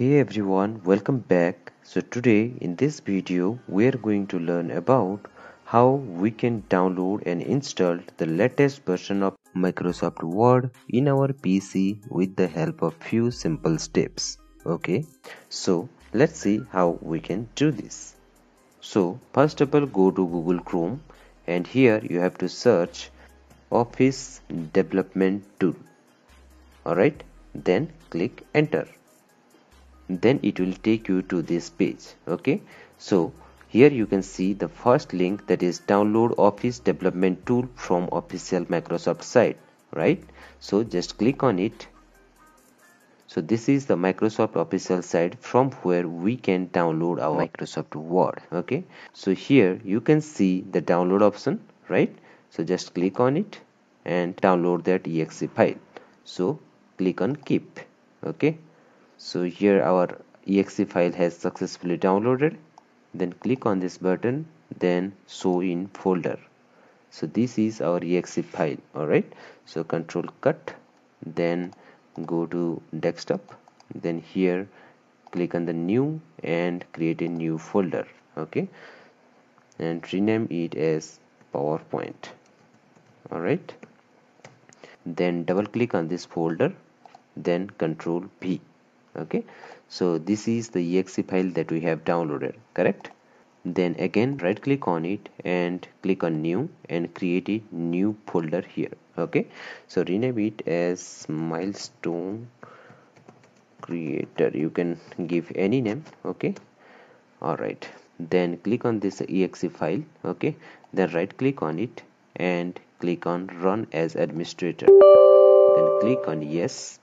Hey everyone, welcome back. So today in this video we are going to learn about how we can download and install the latest version of Microsoft Word in our PC with the help of few simple steps. Okay, so let's see how we can do this. So first of all go to Google Chrome and here you have to search Office Deployment Tool. Alright, then click enter then it will take you to this page okay? So here you can see the first link that is download office deployment tool from official microsoft site right? So just click on it. So this is the microsoft official site from where we can download our microsoft word okay? So here you can see the download option right? So just click on it and download that exe file. So click on keep okay so here our exe file has successfully downloaded. Then click on this button then show in folder. So this is our exe file alright? So control cut then go to desktop then here click on the new and create a new folder okay? And rename it as PowerPoint alright? Then double click on this folder then control V okay? So this is the exe file that we have downloaded correct? Then again right click on it and click on new and create a new folder here. Okay? So rename it as milestone creator. You can give any name okay? All right then click on this exe file okay? Then right click on it and click on run as administrator. Then click on yes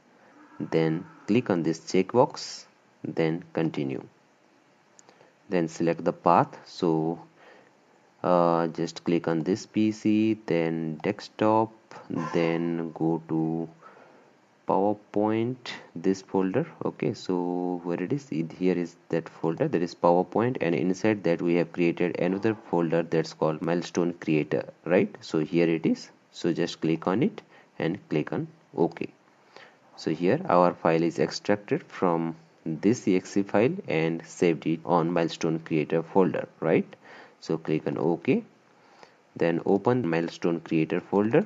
then click on this checkbox then continue. Then select the path. So uh, just click on this PC then desktop then go to PowerPoint this folder. Okay so where it is here is that folder. That is PowerPoint and inside that we have created another folder that's called milestone creator right? So here it is. So just click on it and click on OK so here our file is extracted from this exe file and saved it on milestone creator folder right? So click on ok then open milestone creator folder.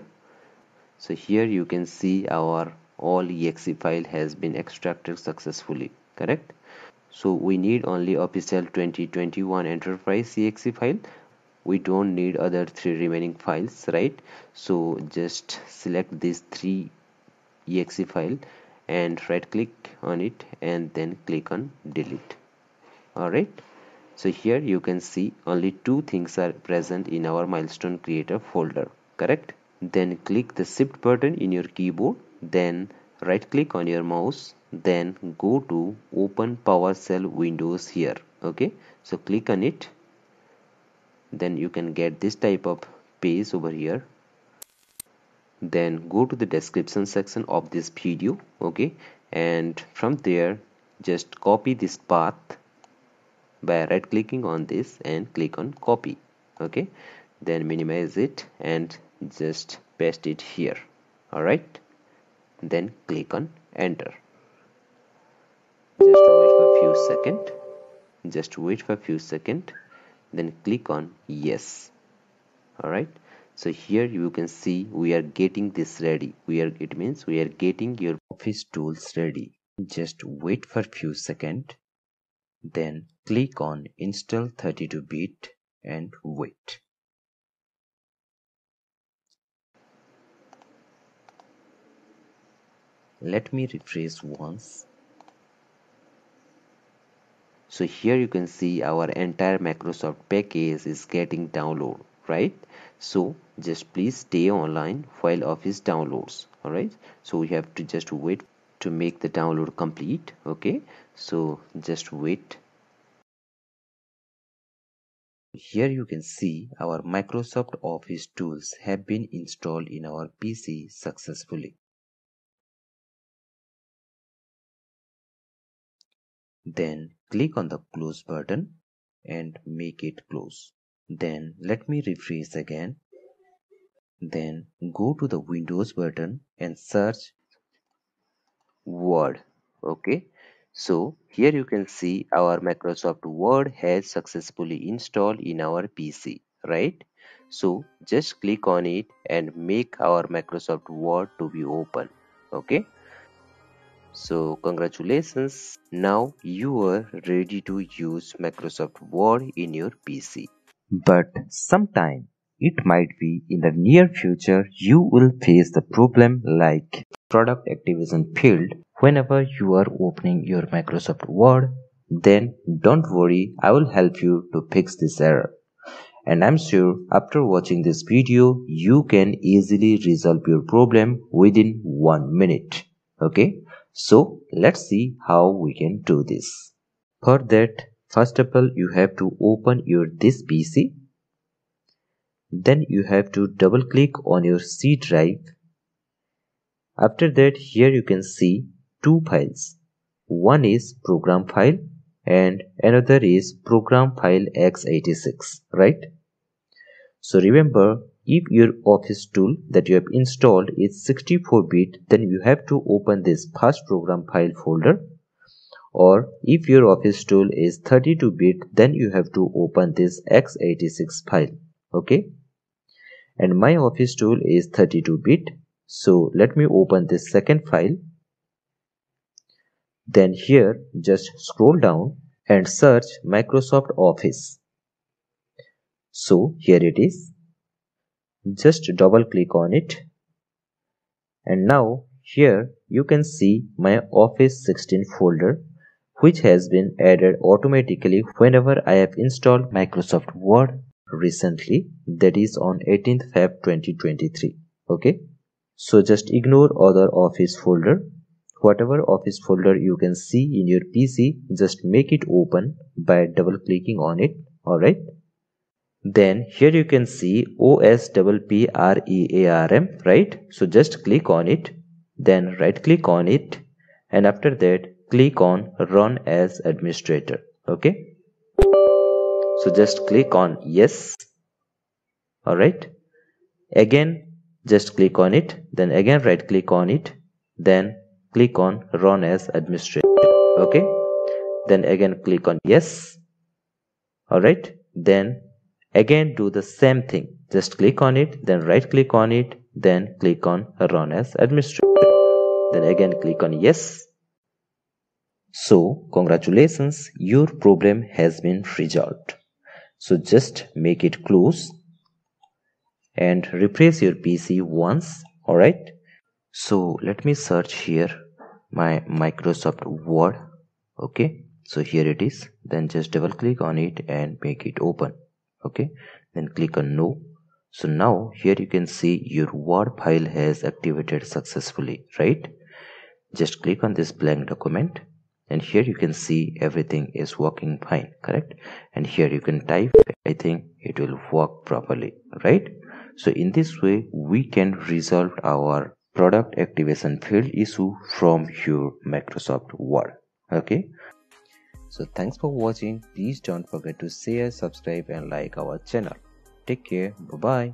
So here you can see our all exe file has been extracted successfully correct? So we need only official 2021 enterprise exe file. We don't need other three remaining files right? So just select these three exe file and right click on it and then click on delete. Alright? So here you can see only two things are present in our milestone creator folder correct? Then click the shift button in your keyboard then right click on your mouse then go to open PowerShell windows here okay? So click on it. Then you can get this type of page over here then go to the description section of this video okay? And from there just copy this path by right clicking on this and click on copy okay? Then minimize it and just paste it here all right then click on enter. Just wait for a few second just wait for a few second then click on yes all right so here you can see we are getting this ready. We are it means we are getting your office tools ready. Just wait for a few seconds then click on install 32-bit and wait. Let me refresh once. So here you can see our entire Microsoft package is getting download right so just please stay online while office downloads all right so we have to just wait to make the download complete okay? So just wait. Here you can see our Microsoft Office tools have been installed in our PC successfully. Then click on the close button and make it close then let me refresh again. Then go to the windows button and search word okay? So here you can see our Microsoft Word has successfully installed in our PC right? So just click on it and make our Microsoft Word to be open okay? So congratulations. Now you are ready to use Microsoft Word in your PC but sometime it might be in the near future you will face the problem like product activation field. Whenever you are opening your Microsoft Word then don't worry I will help you to fix this error. And I'm sure after watching this video you can easily resolve your problem within one minute. Okay? So let's see how we can do this. For that, first of all you have to open your this PC. Then you have to double click on your C drive. After that here you can see two files. One is program file and another is program file x86 right so remember if your office tool that you have installed is 64-bit then you have to open this first program file folder or if your office tool is 32-bit then you have to open this x86 file. Okay? And my office tool is 32-bit so let me open this second file. Then here just scroll down and search Microsoft Office. So here it is. Just double click on it. And now here you can see my office 16 folder which has been added automatically whenever I have installed Microsoft Word recently that is on 18th Feb 2023 okay? So just ignore other office folder. Whatever office folder you can see in your PC just make it open by double clicking on it alright? Then here you can see OSPPREARM, right? So just click on it, then right click on it, and after that click on Run as Administrator. Okay. So just click on Yes. Alright. Again, just click on it, then again right click on it, then click on Run as Administrator. Okay. Then again click on Yes. Alright. Then Again do the same thing. Just click on it, then right click on it, then click on run as administrator. Then again click on yes. So congratulations, your problem has been resolved. So just make it close and refresh your PC once. Alright. So let me search here my Microsoft Word. Okay. So here it is. Then just double click on it and make it open okay then click on no so now here you can see your word file has activated successfully right just click on this blank document and here you can see everything is working fine correct and here you can type i think it will work properly right so in this way we can resolve our product activation field issue from your microsoft word okay so thanks for watching. Please don't forget to share, subscribe and like our channel. Take care. Bye-bye.